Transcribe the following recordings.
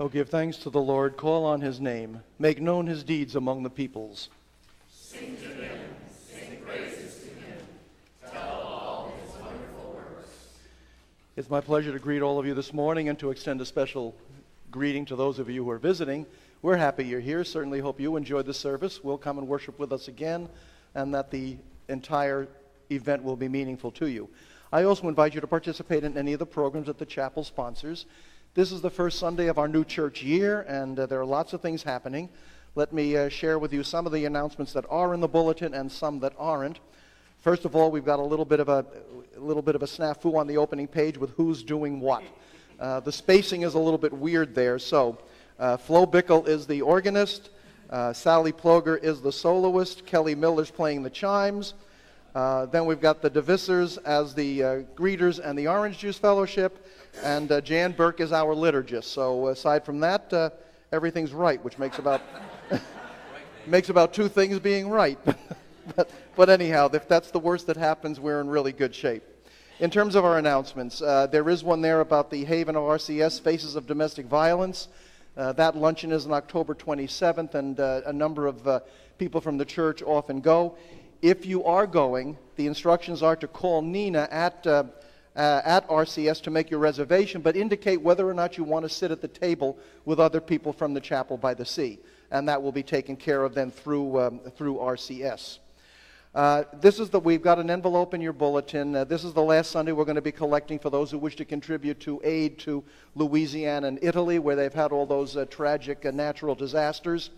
Oh, give thanks to the Lord, call on his name, make known his deeds among the peoples. Sing to him, sing praises to him, tell all his wonderful works. It's my pleasure to greet all of you this morning and to extend a special greeting to those of you who are visiting. We're happy you're here. Certainly hope you enjoyed the service. Will come and worship with us again, and that the entire event will be meaningful to you. I also invite you to participate in any of the programs that the chapel sponsors. This is the first Sunday of our new church year, and uh, there are lots of things happening. Let me uh, share with you some of the announcements that are in the bulletin and some that aren't. First of all, we've got a little bit of a, a little bit of a snafu on the opening page with who's doing what. Uh, the spacing is a little bit weird there, so uh, Flo Bickel is the organist, uh, Sally Ploger is the soloist, Kelly Miller's playing the chimes. Uh, then we've got the Divisors as the uh, greeters and the Orange Juice Fellowship, and uh, Jan Burke is our liturgist. So aside from that, uh, everything's right, which makes about makes about two things being right. but, but anyhow, if that's the worst that happens, we're in really good shape. In terms of our announcements, uh, there is one there about the Haven of RCS Faces of Domestic Violence. That luncheon is on October 27th, and a number of people from the church often go. If you are going, the instructions are to call Nina at, uh, uh, at RCS to make your reservation, but indicate whether or not you want to sit at the table with other people from the chapel by the sea. And that will be taken care of then through, um, through RCS. Uh, this is the, we've got an envelope in your bulletin. Uh, this is the last Sunday we're going to be collecting for those who wish to contribute to aid to Louisiana and Italy, where they've had all those uh, tragic uh, natural disasters.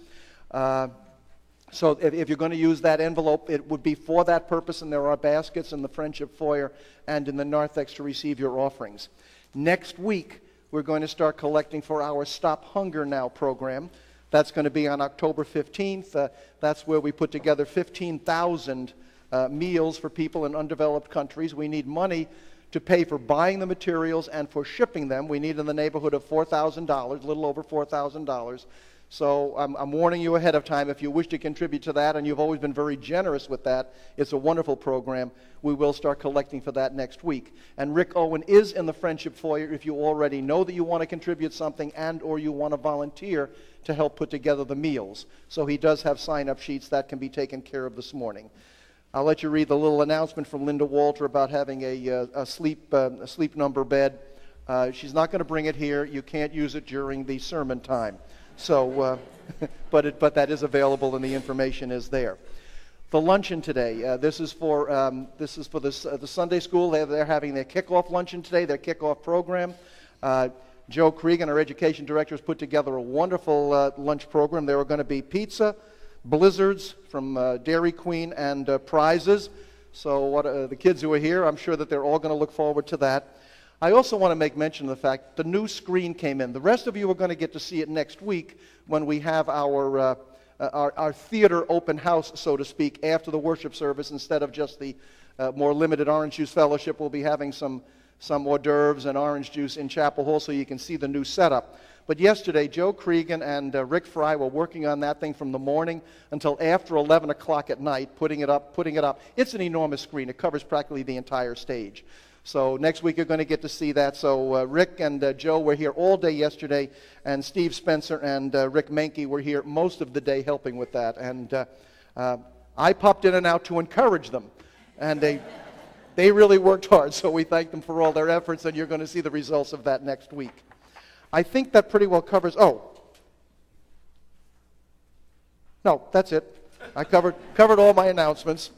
So if, if, you're going to use that envelope, it would be for that purpose, and there are baskets in the Friendship Foyer and in the narthex to receive your offerings. Next week, we're going to start collecting for our Stop Hunger Now program. That's going to be on October 15th. Uh, that's where we put together 15,000 uh, meals for people in undeveloped countries. We need money to pay for buying the materials and for shipping them. We need in the neighborhood of $4,000, a little over $4,000. So I'm, I'm, warning you ahead of time if you wish to contribute to that, and you've always been very generous with that. It's a wonderful program. We will start collecting for that next week. And Rick Owen is in the Friendship Foyer if you already know that you want to contribute something and or you want to volunteer to help put together the meals. So he does have sign-up sheets that can be taken care of this morning. I'll let you read the little announcement from Linda Walter about having a, uh, a sleep, uh, a sleep number bed. Uh, she's not going to bring it here. You can't use it during the sermon time. So, uh, but, it, but that is available and the information is there. The luncheon today, uh, this is for, um, this is for this, uh, the Sunday school. They're, they're having their kickoff luncheon today, their kickoff program. Uh, Joe Cregan, our education director, has put together a wonderful uh, lunch program. There are going to be pizza, blizzards from Dairy Queen, and prizes. So what, the kids who are here, I'm sure that they're all going to look forward to that. I also want to make mention of the fact the new screen came in. The rest of you are going to get to see it next week when we have our, uh, uh, our, our, theater open house, so to speak, after the worship service instead of just the uh, more limited orange juice fellowship. We'll be having some, some hors d'oeuvres and orange juice in Chapel Hall so you can see the new setup. But yesterday, Joe Cregan and uh, Rick Fry were working on that thing from the morning until after 11 o'clock at night, putting it up, putting it up. It's an enormous screen. It covers practically the entire stage. So next week you're going to get to see that. So uh, Rick and uh, Joe were here all day yesterday, and Steve Spencer and uh, Rick Menke were here most of the day helping with that. And uh, uh, I popped in and out to encourage them, and they they really worked hard. So we thank them for all their efforts, and you're going to see the results of that next week. I think that pretty well covers. Oh, no, that's it. I covered covered all my announcements.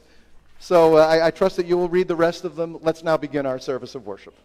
So uh, I, I trust that you will read the rest of them. Let's now begin our service of worship.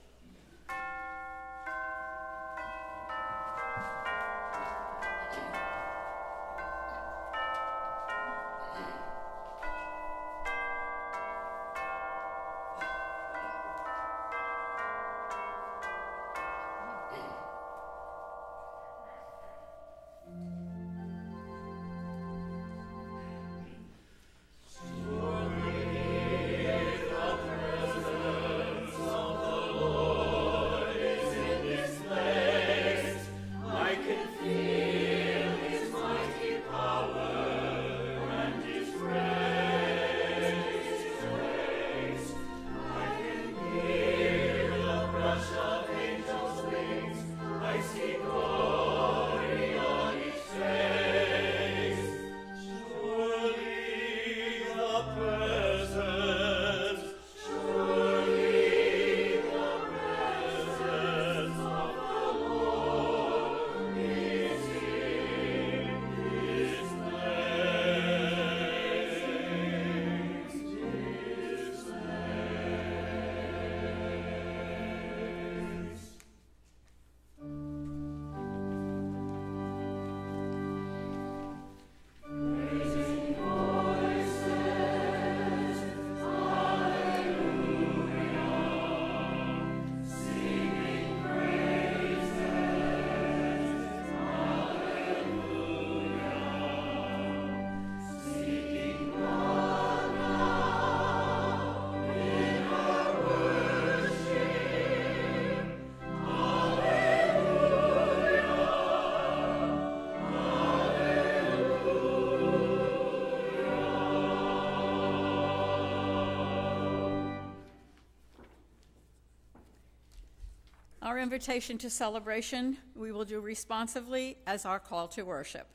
Invitation to celebration we will do responsively as our call to worship.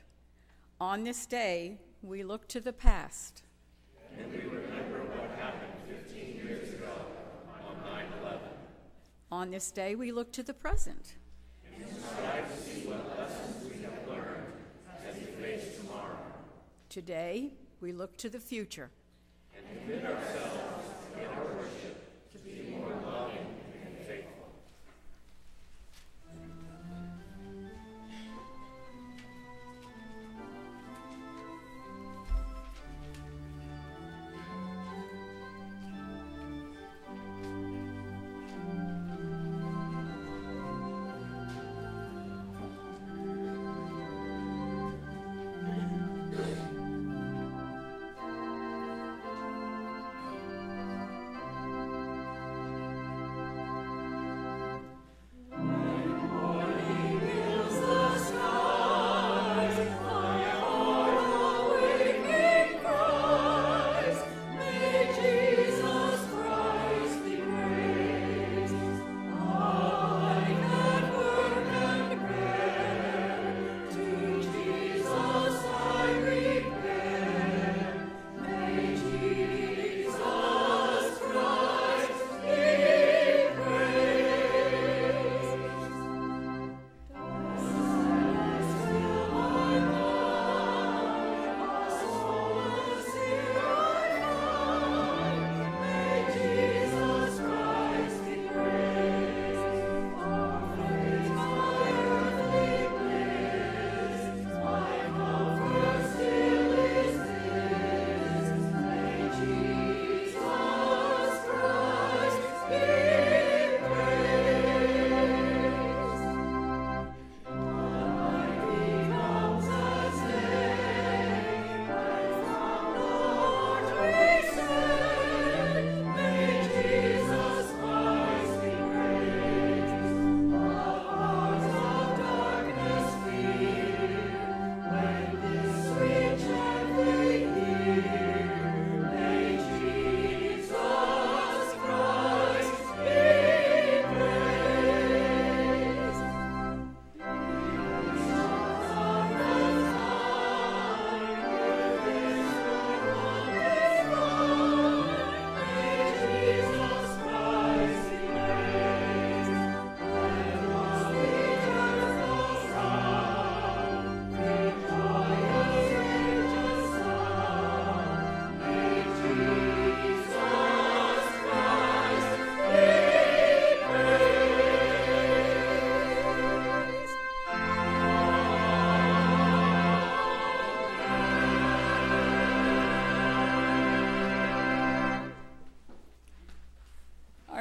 On this day, we look to the past. And we remember what happened 15 years ago on 9 11. On this day, we look to the present. And strive to see what lessons we have learned as we face tomorrow. Today, we look to the future. And commit ourselves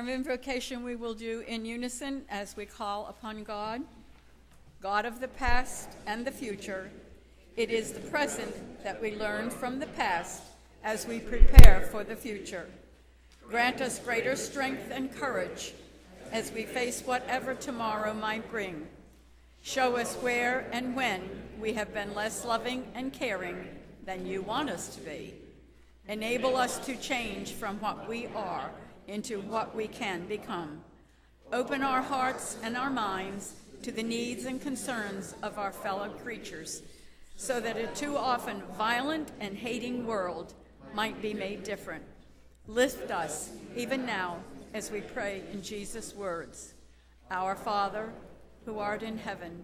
Invocation we will do in unison as we call upon God. God of the past and the future, it is the present that we learn from the past as we prepare for the future. Grant us greater strength and courage as we face whatever tomorrow might bring. Show us where and when we have been less loving and caring than you want us to be. Enable us to change from what we are into what we can become. Open our hearts and our minds to the needs and concerns of our fellow creatures, so that a too often violent and hating world might be made different. Lift us, even now, as we pray in Jesus' words Our Father, who art in heaven,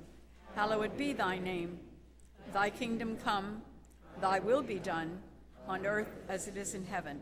hallowed be thy name. Thy kingdom come, thy will be done, on earth as it is in heaven.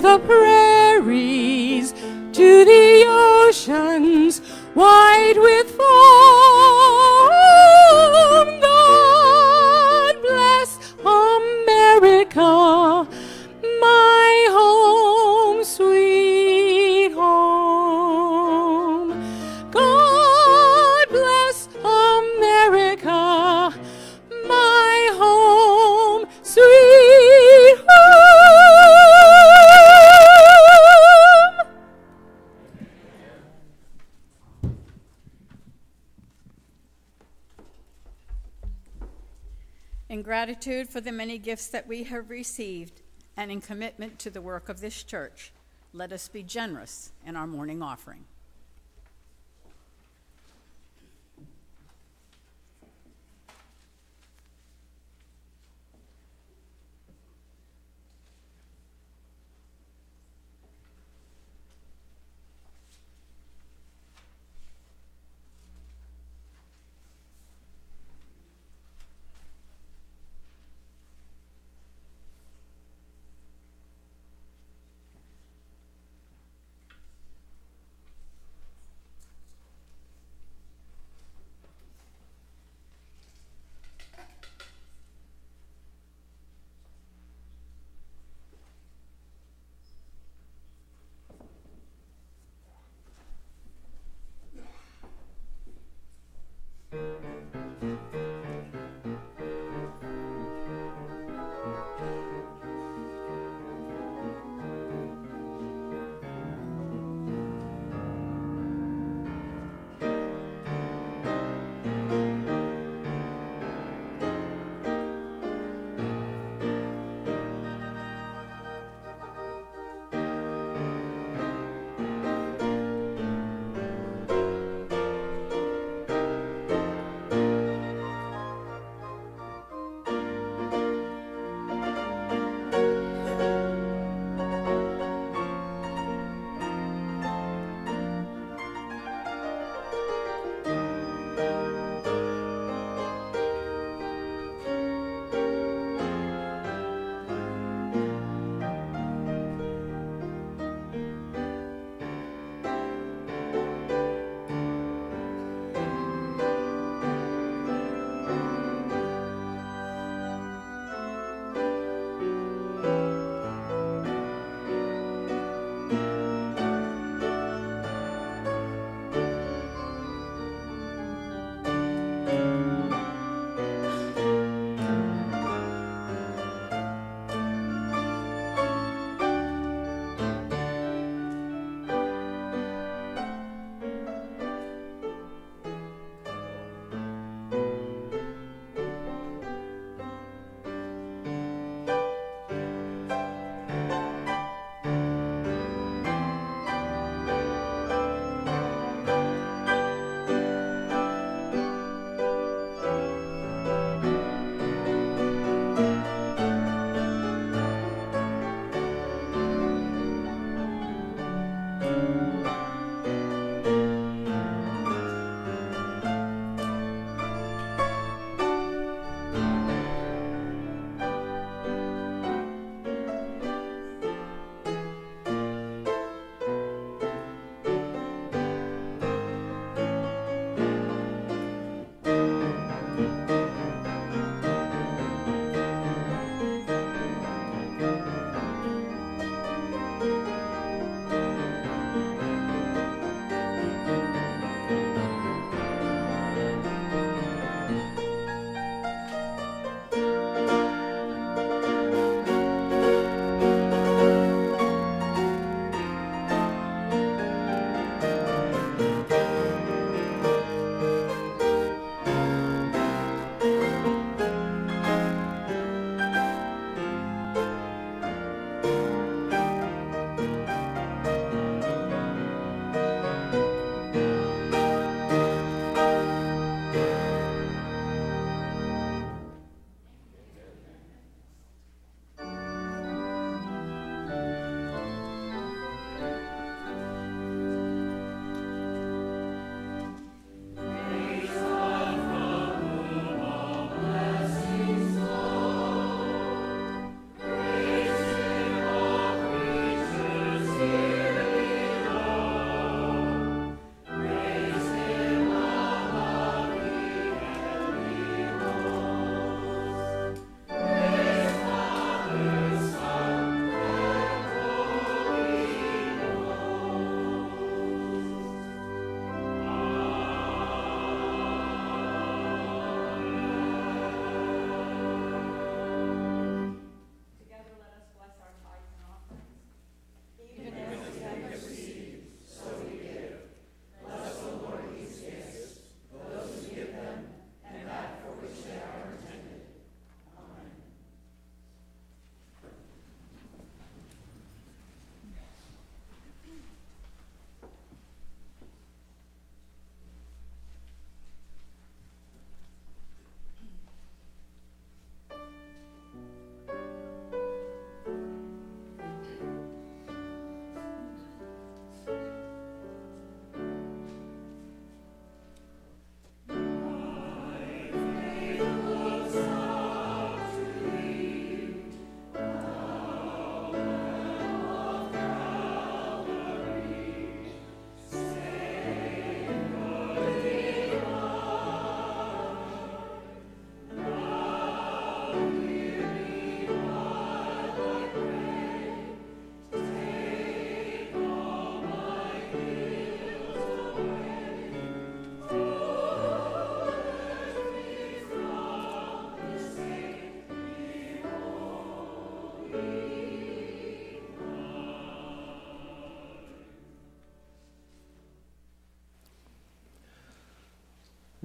The prairies, gratitude for the many gifts that we have received and in commitment to the work of this church, let us be generous in our morning offering.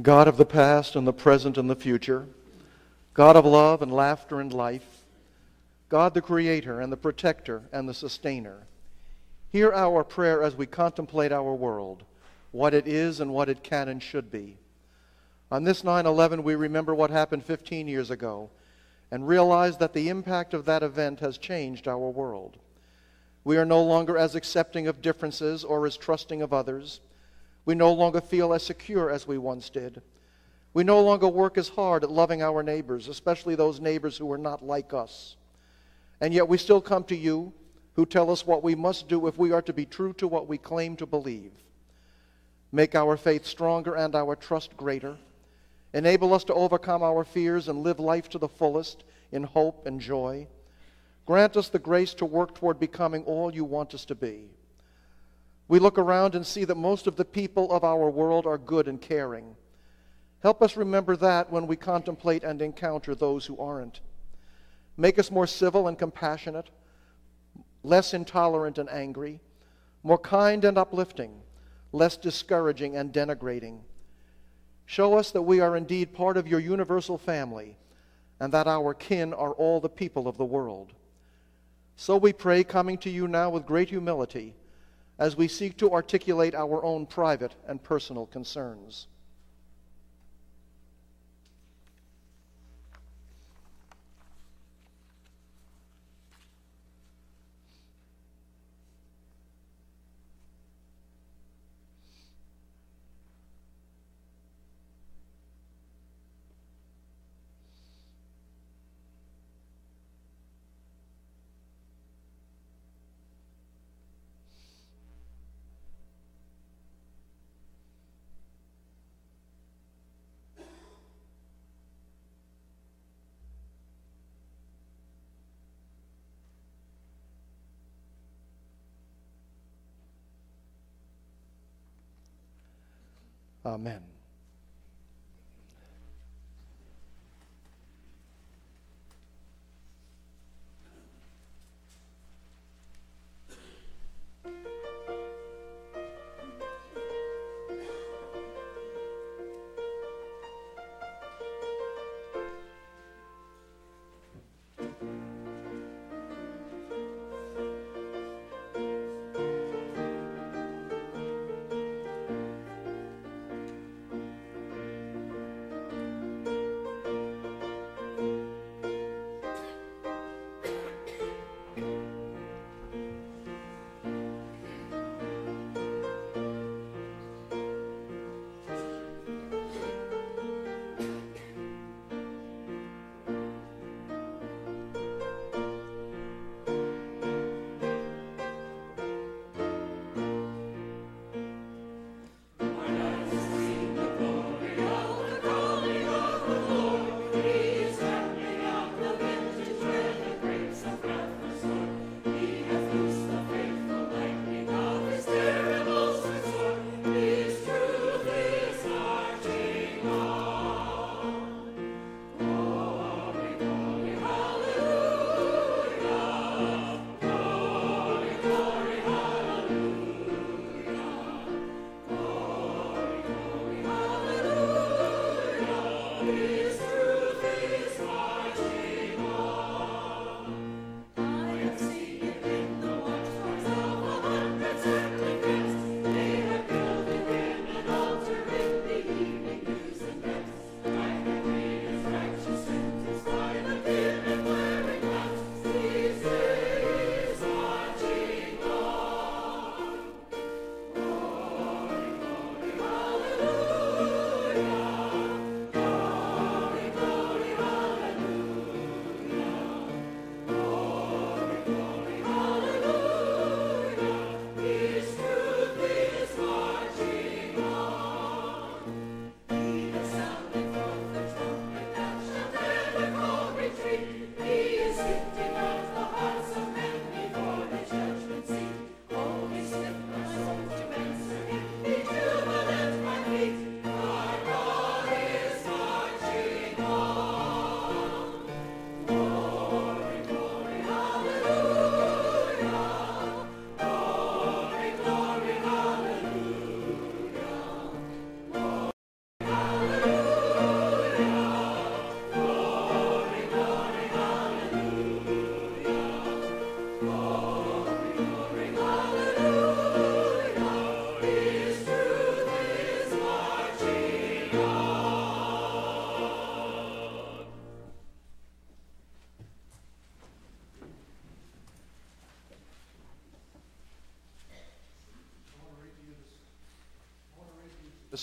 God of the past and the present and the future, God of love and laughter and life, God the creator and the protector and the sustainer, hear our prayer as we contemplate our world, what it is and what it can and should be. On this 9-11, we remember what happened 15 years ago and realize that the impact of that event has changed our world. We are no longer as accepting of differences or as trusting of others. We no longer feel as secure as we once did. We no longer work as hard at loving our neighbors, especially those neighbors who are not like us. And yet we still come to you who tell us what we must do if we are to be true to what we claim to believe. Make our faith stronger and our trust greater. Enable us to overcome our fears and live life to the fullest in hope and joy. Grant us the grace to work toward becoming all you want us to be. We look around and see that most of the people of our world are good and caring. Help us remember that when we contemplate and encounter those who aren't. Make us more civil and compassionate, less intolerant and angry, more kind and uplifting, less discouraging and denigrating. Show us that we are indeed part of your universal family and that our kin are all the people of the world. So we pray, coming to you now with great humility as we seek to articulate our own private and personal concerns. Amen.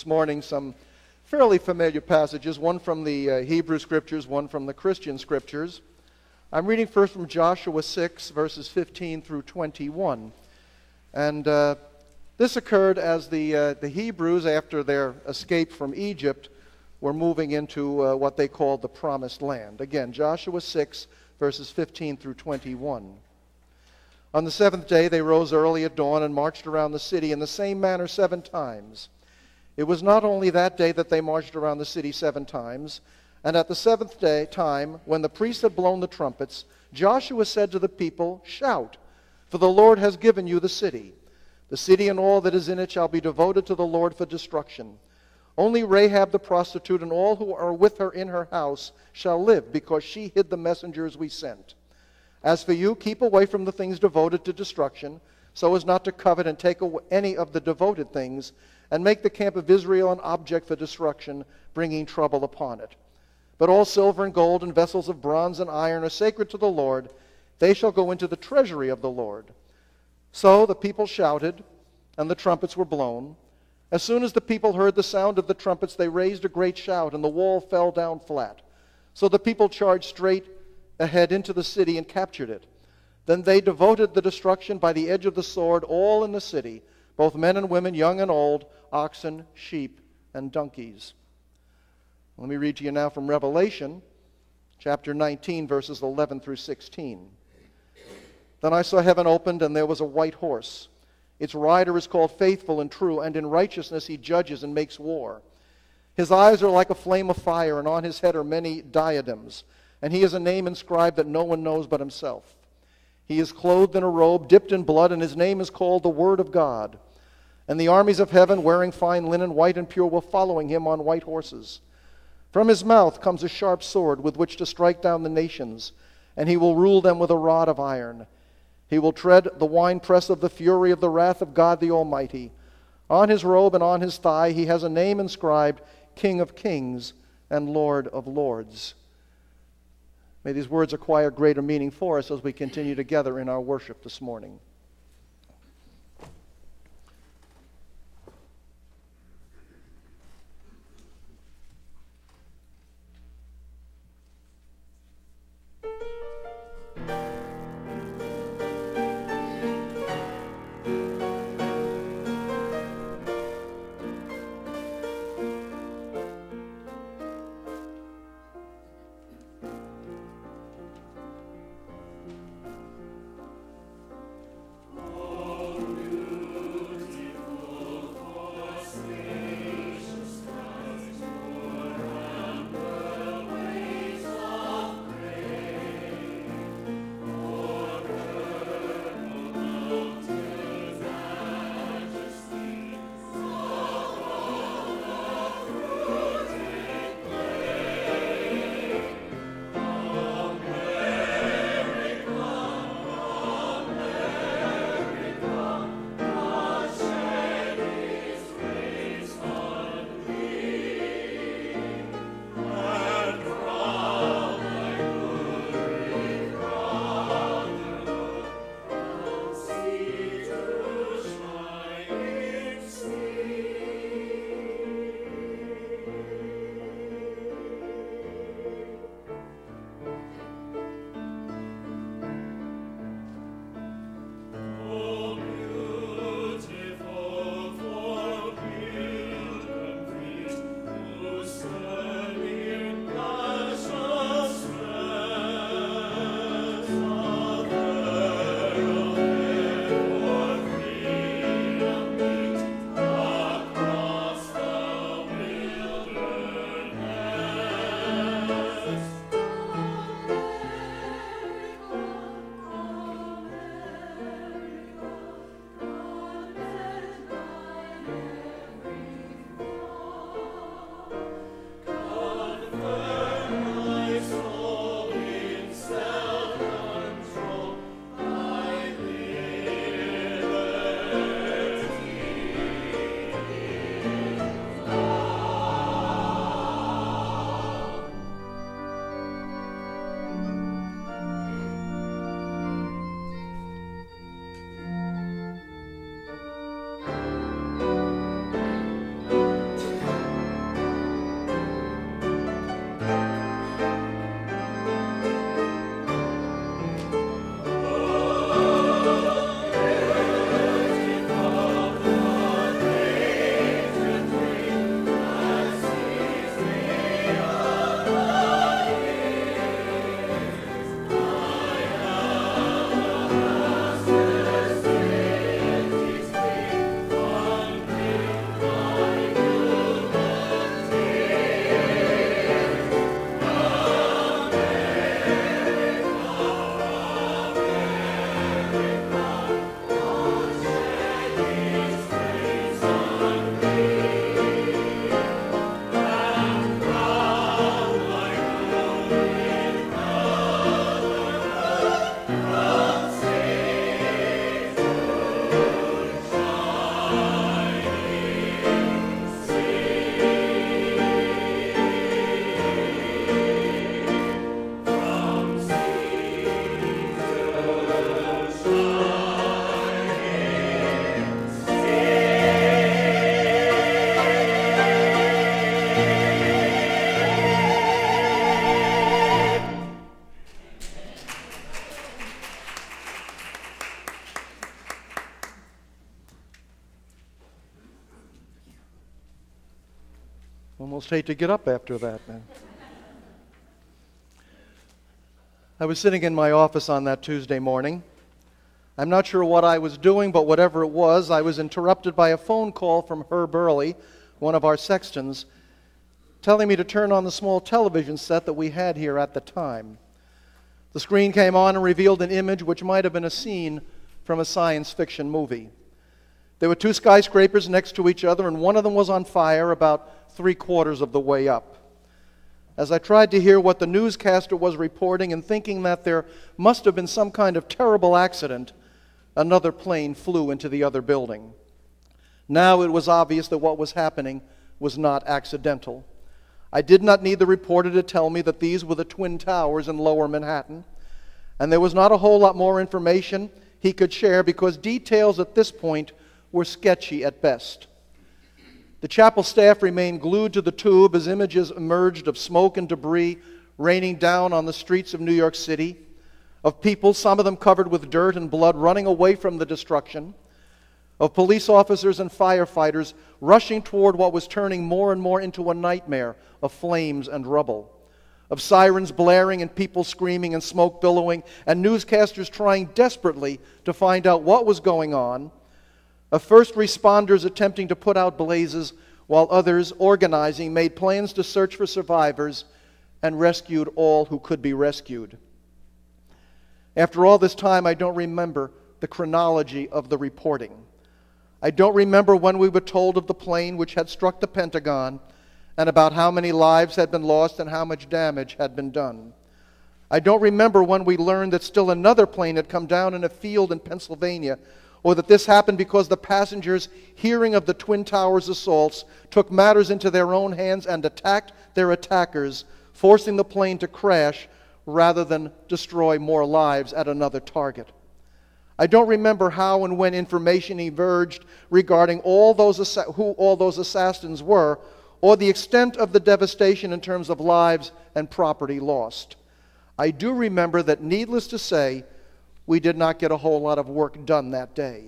Morning some fairly familiar passages, one from the uh, Hebrew Scriptures, one from the Christian Scriptures. I'm reading first from Joshua 6, verses 15 through 21. And uh, this occurred as the, uh, the Hebrews, after their escape from Egypt, were moving into uh, what they called the Promised Land. Again, Joshua 6, verses 15 through 21. On the seventh day they rose early at dawn and marched around the city in the same manner seven times. It was not only that day that they marched around the city seven times, and at the seventh day time, when the priests had blown the trumpets, Joshua said to the people, Shout, for the Lord has given you the city. The city and all that is in it shall be devoted to the Lord for destruction. Only Rahab the prostitute and all who are with her in her house shall live, because she hid the messengers we sent. As for you, keep away from the things devoted to destruction, so as not to covet and take any of the devoted things, and make the camp of Israel an object for destruction, bringing trouble upon it. But all silver and gold and vessels of bronze and iron are sacred to the Lord. They shall go into the treasury of the Lord. So the people shouted, and the trumpets were blown. As soon as the people heard the sound of the trumpets, they raised a great shout, and the wall fell down flat. So the people charged straight ahead into the city and captured it. Then they devoted the destruction by the edge of the sword all in the city, both men and women, young and old, oxen, sheep, and donkeys. Let me read to you now from Revelation chapter 19, verses 11 through 16. Then I saw heaven opened, and there was a white horse. Its rider is called Faithful and True, and in righteousness he judges and makes war. His eyes are like a flame of fire, and on his head are many diadems and he has a name inscribed that no one knows but himself. He is clothed in a robe dipped in blood, and his name is called the Word of God. And the armies of heaven, wearing fine linen, white and pure, were following him on white horses. From his mouth comes a sharp sword with which to strike down the nations, and he will rule them with a rod of iron. He will tread the winepress of the fury of the wrath of God the Almighty. On his robe and on his thigh he has a name inscribed King of Kings and Lord of Lords. May these words acquire greater meaning for us as we continue together in our worship this morning. Almost hate to get up after that, man. I was sitting in my office on that Tuesday morning. I'm not sure what I was doing, but whatever it was, I was interrupted by a phone call from Herb Early, one of our sextons, telling me to turn on the small television set that we had here at the time. The screen came on and revealed an image which might have been a scene from a science fiction movie. There were two skyscrapers next to each other, and one of them was on fire about three quarters of the way up. As I tried to hear what the newscaster was reporting and thinking that there must have been some kind of terrible accident, another plane flew into the other building. Now it was obvious that what was happening was not accidental. I did not need the reporter to tell me that these were the Twin Towers in lower Manhattan, and there was not a whole lot more information he could share because details at this point were sketchy at best. The chapel staff remained glued to the tube as images emerged of smoke and debris raining down on the streets of New York City, of people, some of them covered with dirt and blood, running away from the destruction, of police officers and firefighters rushing toward what was turning more and more into a nightmare of flames and rubble, of sirens blaring and people screaming and smoke billowing, and newscasters trying desperately to find out what was going on of first responders attempting to put out blazes, while others, organizing, made plans to search for survivors and rescued all who could be rescued. After all this time, I don't remember the chronology of the reporting. I don't remember when we were told of the plane which had struck the Pentagon and about how many lives had been lost and how much damage had been done. I don't remember when we learned that still another plane had come down in a field in Pennsylvania or that this happened because the passengers, hearing of the Twin Towers assaults, took matters into their own hands and attacked their attackers, forcing the plane to crash rather than destroy more lives at another target. I don't remember how and when information emerged regarding all those who all those assassins were, or the extent of the devastation in terms of lives and property lost. I do remember that, needless to say, we did not get a whole lot of work done that day.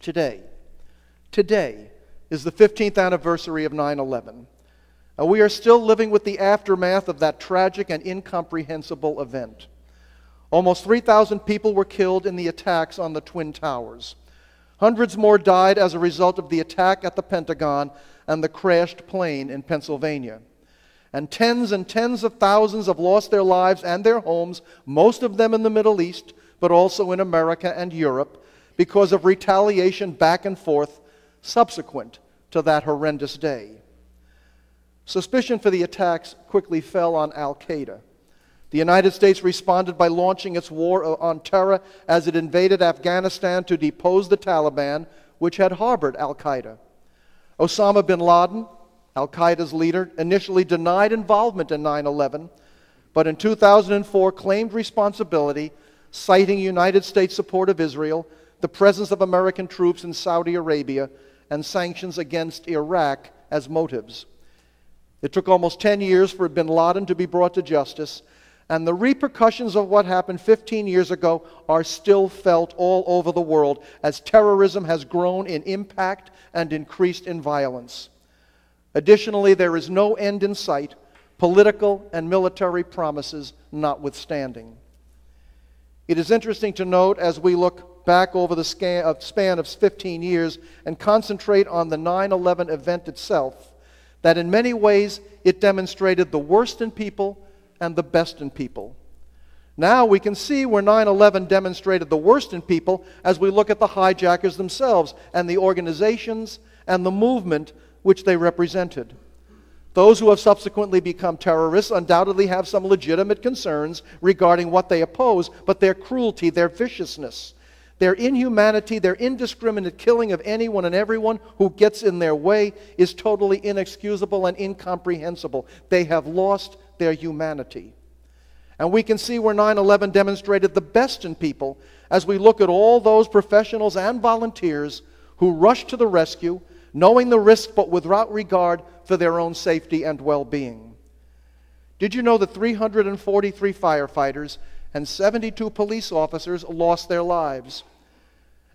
Today, today is the 15th anniversary of 9 11. And we are still living with the aftermath of that tragic and incomprehensible event. Almost 3,000 people were killed in the attacks on the Twin Towers. Hundreds more died as a result of the attack at the Pentagon and the crashed plane in Pennsylvania and tens and tens of thousands have lost their lives and their homes, most of them in the Middle East, but also in America and Europe, because of retaliation back and forth subsequent to that horrendous day. Suspicion for the attacks quickly fell on Al Qaeda. The United States responded by launching its war on terror as it invaded Afghanistan to depose the Taliban, which had harbored Al Qaeda. Osama bin Laden, Al Qaeda's leader, initially denied involvement in 9 11, but in 2004 claimed responsibility, citing United States support of Israel, the presence of American troops in Saudi Arabia, and sanctions against Iraq as motives. It took almost 10 years for bin Laden to be brought to justice, and the repercussions of what happened 15 years ago are still felt all over the world as terrorism has grown in impact and increased in violence. Additionally, there is no end in sight, political and military promises notwithstanding. It is interesting to note as we look back over the uh, span of 15 years and concentrate on the 9 11 event itself that in many ways it demonstrated the worst in people and the best in people. Now we can see where 9 11 demonstrated the worst in people as we look at the hijackers themselves and the organizations and the movement which they represented. Those who have subsequently become terrorists undoubtedly have some legitimate concerns regarding what they oppose, but their cruelty, their viciousness, their inhumanity, their indiscriminate killing of anyone and everyone who gets in their way is totally inexcusable and incomprehensible. They have lost their humanity. And we can see where 9 11 demonstrated the best in people as we look at all those professionals and volunteers who rushed to the rescue knowing the risk but without regard for their own safety and well being. Did you know that 343 firefighters and 72 police officers lost their lives?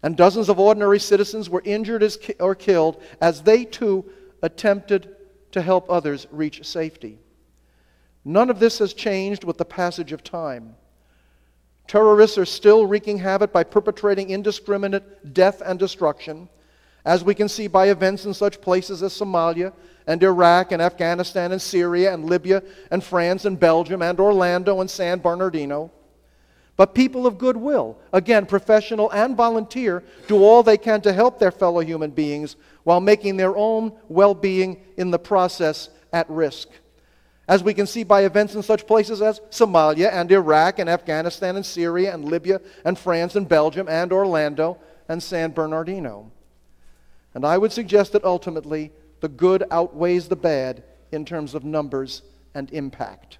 And dozens of ordinary citizens were injured or killed as they too attempted to to help others reach safety. None of this has changed with the passage of time. Terrorists are still wreaking havoc by perpetrating indiscriminate death and destruction, as we can see by events in such places as Somalia and Iraq and Afghanistan and Syria and Libya and France and Belgium and Orlando and San Bernardino. But people of goodwill, again, professional and volunteer, do all they can to help their fellow human beings while making their own well being in the process at risk. As we can see by events in such places as Somalia and Iraq and Afghanistan and Syria and Libya and France and Belgium and Orlando and San Bernardino. And I would suggest that ultimately the good outweighs the bad in terms of numbers and impact.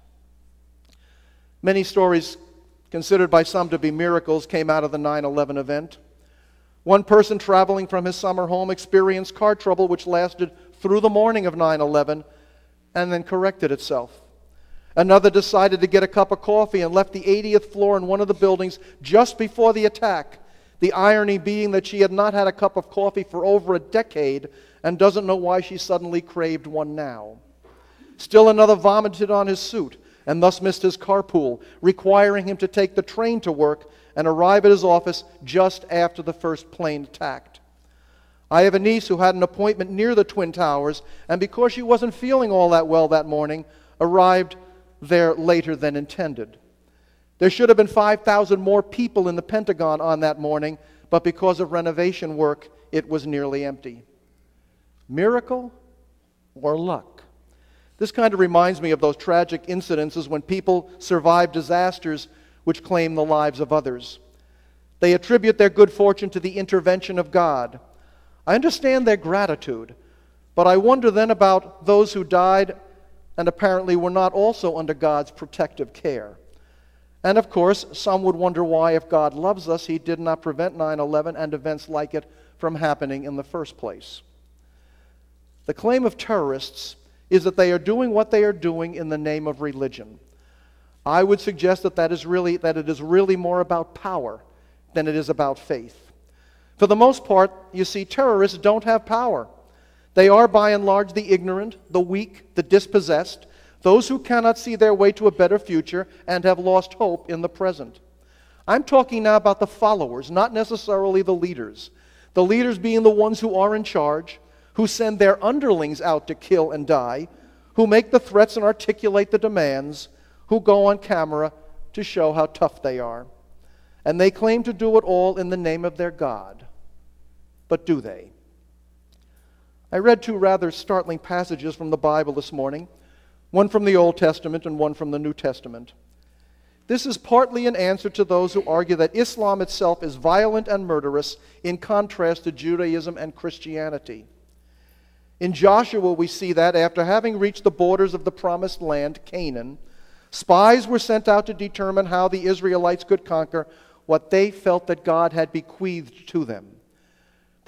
Many stories considered by some to be miracles came out of the 9 11 event. One person traveling from his summer home experienced car trouble which lasted through the morning of 9 11 and then corrected itself. Another decided to get a cup of coffee and left the 80th floor in one of the buildings just before the attack. The irony being that she had not had a cup of coffee for over a decade and doesn't know why she suddenly craved one now. Still another vomited on his suit and thus missed his carpool, requiring him to take the train to work and arrive at his office just after the first plane attacked. I have a niece who had an appointment near the Twin Towers, and because she wasn't feeling all that well that morning, arrived there later than intended. There should have been 5,000 more people in the Pentagon on that morning, but because of renovation work, it was nearly empty. Miracle or luck? This kind of reminds me of those tragic incidences when people survive disasters which claim the lives of others. They attribute their good fortune to the intervention of God. I understand their gratitude, but I wonder then about those who died and apparently were not also under God's protective care. And of course, some would wonder why, if God loves us, He did not prevent 9 11 and events like it from happening in the first place. The claim of terrorists is that they are doing what they are doing in the name of religion. I would suggest that, that, is really, that it is really more about power than it is about faith. For the most part, you see, terrorists don't have power. They are, by and large, the ignorant, the weak, the dispossessed, those who cannot see their way to a better future and have lost hope in the present. I'm talking now about the followers, not necessarily the leaders. The leaders being the ones who are in charge, who send their underlings out to kill and die, who make the threats and articulate the demands, who go on camera to show how tough they are. And they claim to do it all in the name of their God. But do they? I read two rather startling passages from the Bible this morning, one from the Old Testament and one from the New Testament. This is partly an answer to those who argue that Islam itself is violent and murderous in contrast to Judaism and Christianity. In Joshua, we see that after having reached the borders of the promised land, Canaan, spies were sent out to determine how the Israelites could conquer what they felt that God had bequeathed to them.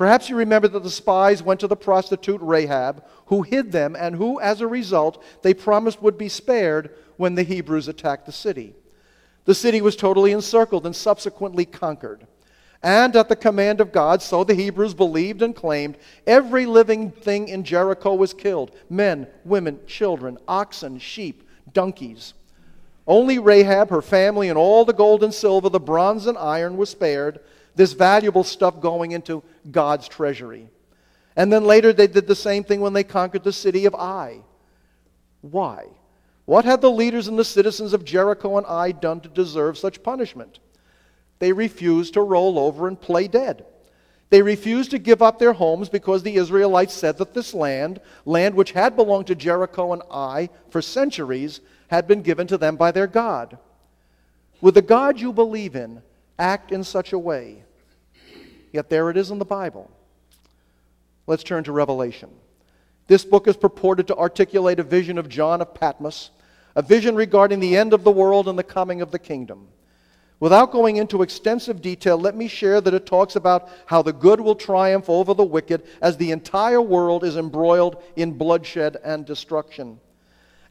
Perhaps you remember that the spies went to the prostitute Rahab, who hid them, and who, as a result, they promised would be spared when the Hebrews attacked the city. The city was totally encircled and subsequently conquered. And at the command of God, so the Hebrews believed and claimed, every living thing in Jericho was killed men, women, children, oxen, sheep, donkeys. Only Rahab, her family, and all the gold and silver, the bronze and iron was spared, this valuable stuff going into God's treasury. And then later they did the same thing when they conquered the city of Ai. Why? What had the leaders and the citizens of Jericho and Ai done to deserve such punishment? They refused to roll over and play dead. They refused to give up their homes because the Israelites said that this land, land which had belonged to Jericho and Ai for centuries, had been given to them by their God. Would the God you believe in act in such a way? Yet there it is in the Bible. Let's turn to Revelation. This book is purported to articulate a vision of John of Patmos, a vision regarding the end of the world and the coming of the kingdom. Without going into extensive detail, let me share that it talks about how the good will triumph over the wicked as the entire world is embroiled in bloodshed and destruction.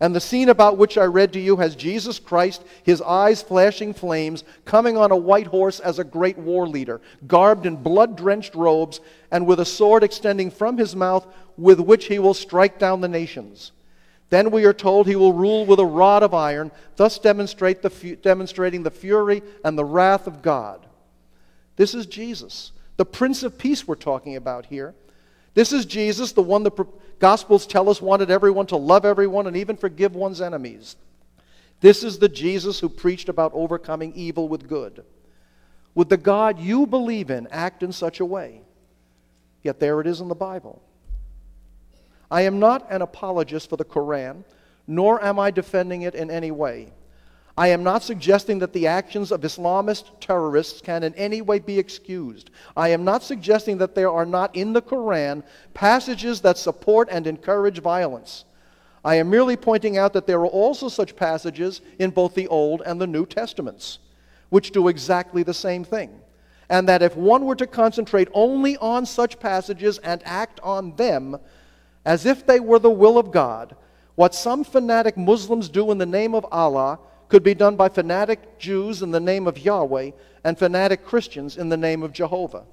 And the scene about which I read to you has Jesus Christ, his eyes flashing flames, coming on a white horse as a great war leader, garbed in blood drenched robes, and with a sword extending from his mouth, with which he will strike down the nations. Then we are told he will rule with a rod of iron, thus demonstrate the demonstrating the fury and the wrath of God. This is Jesus, the Prince of Peace we're talking about here. This is Jesus, the one the Gospels tell us wanted everyone to love everyone and even forgive one's enemies. This is the Jesus who preached about overcoming evil with good. Would the God you believe in act in such a way? Yet there it is in the Bible. I am not an apologist for the Koran, nor am I defending it in any way. I am not suggesting that the actions of Islamist terrorists can in any way be excused. I am not suggesting that there are not in the Koran passages that support and encourage violence. I am merely pointing out that there are also such passages in both the Old and the New Testaments, which do exactly the same thing. And that if one were to concentrate only on such passages and act on them as if they were the will of God, what some fanatic Muslims do in the name of Allah could be done by fanatic Jews in the name of Yahweh and fanatic Christians in the name of Jehovah.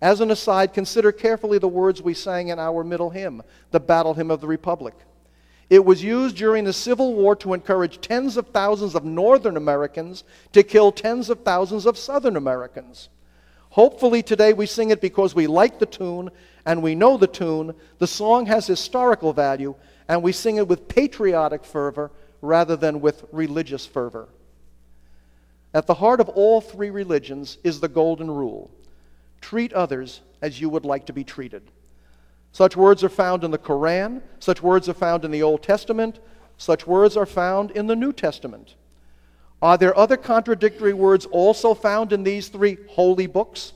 As an aside, consider carefully the words we sang in our middle hymn, the Battle Hymn of the Republic. It was used during the Civil War to encourage tens of thousands of Northern Americans to kill tens of thousands of Southern Americans. Hopefully, today we sing it because we like the tune and we know the tune. The song has historical value, and we sing it with patriotic fervor rather than with religious fervor. At the heart of all three religions is the golden rule treat others as you would like to be treated. Such words are found in the Koran, such words are found in the Old Testament, such words are found in the New Testament. Are there other contradictory words also found in these three holy books?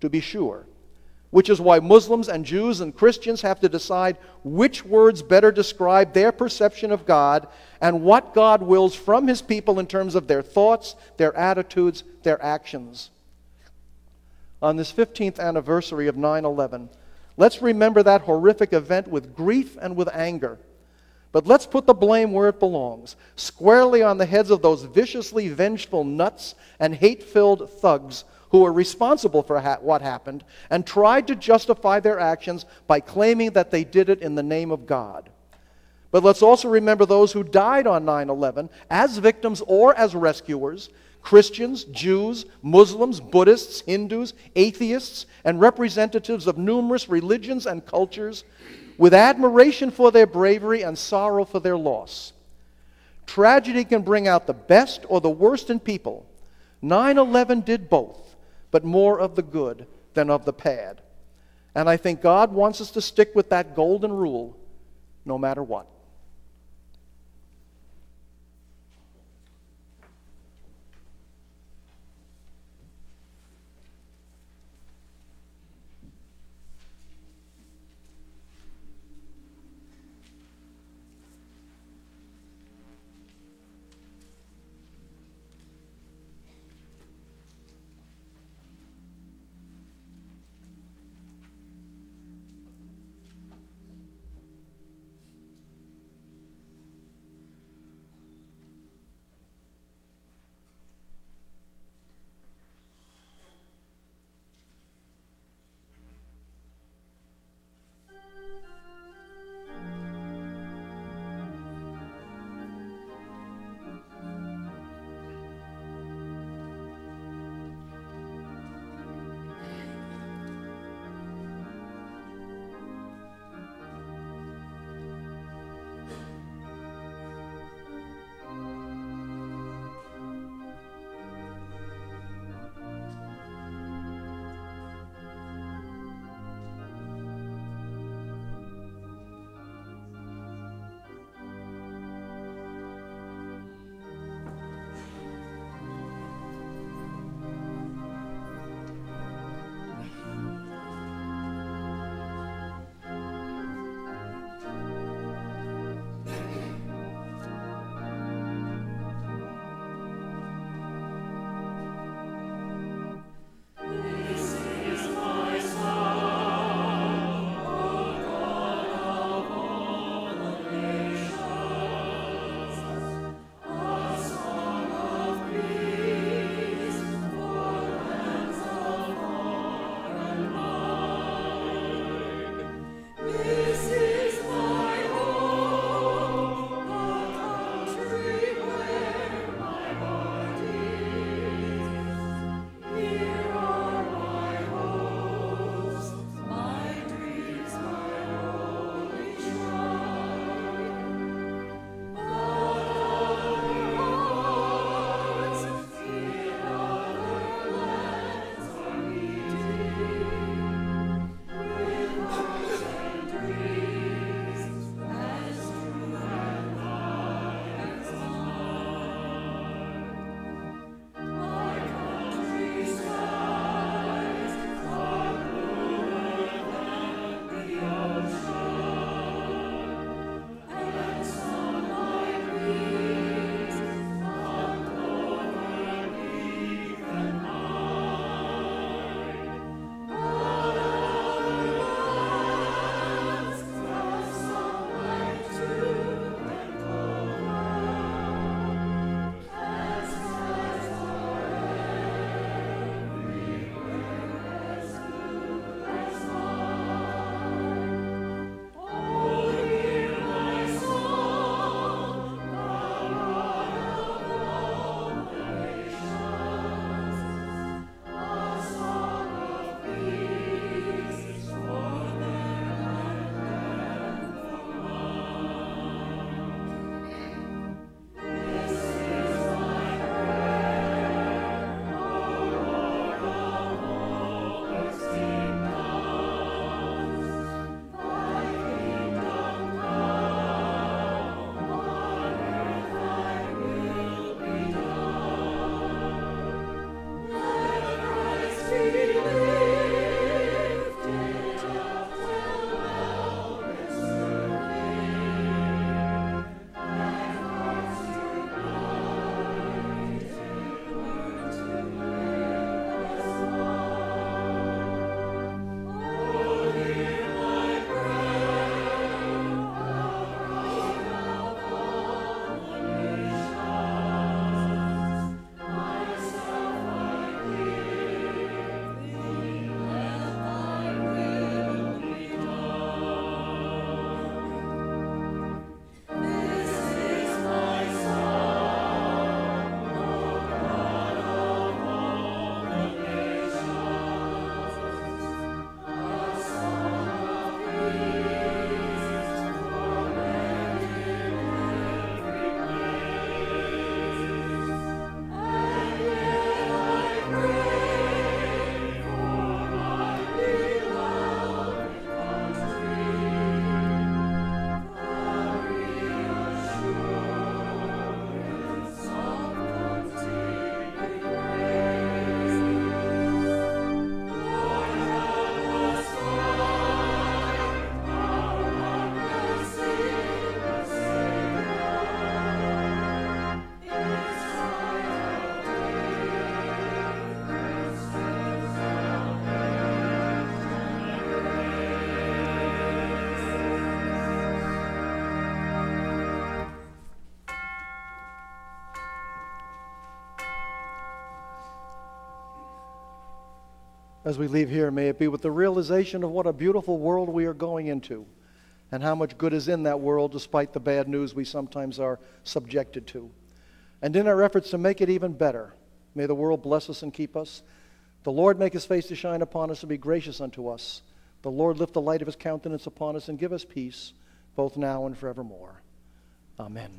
To be sure which is why Muslims and Jews and Christians have to decide which words better describe their perception of God and what God wills from his people in terms of their thoughts, their attitudes, their actions. On this 15th anniversary of 9 11, let's remember that horrific event with grief and with anger. But let's put the blame where it belongs squarely on the heads of those viciously vengeful nuts and hate filled thugs who were responsible for ha- what happened and tried to justify their actions by claiming that they did it in the name of God. But let's also remember those who died on 9 11 as victims or as rescuers Christians, Jews, Muslims, Buddhists, Hindus, atheists, and representatives of numerous religions and cultures with admiration for their bravery and sorrow for their loss. Tragedy can bring out the best or the worst in people. 9 11 did both but more of the good than of the bad. And I think God wants us to stick with that golden rule no matter what. As we leave here, may it be with the realization of what a beautiful world we are going into and how much good is in that world despite the bad news we sometimes are subjected to. And in our efforts to make it even better, may the world bless us and keep us. The Lord make his face to shine upon us and be gracious unto us. The Lord lift the light of his countenance upon us and give us peace, both now and forevermore. Amen.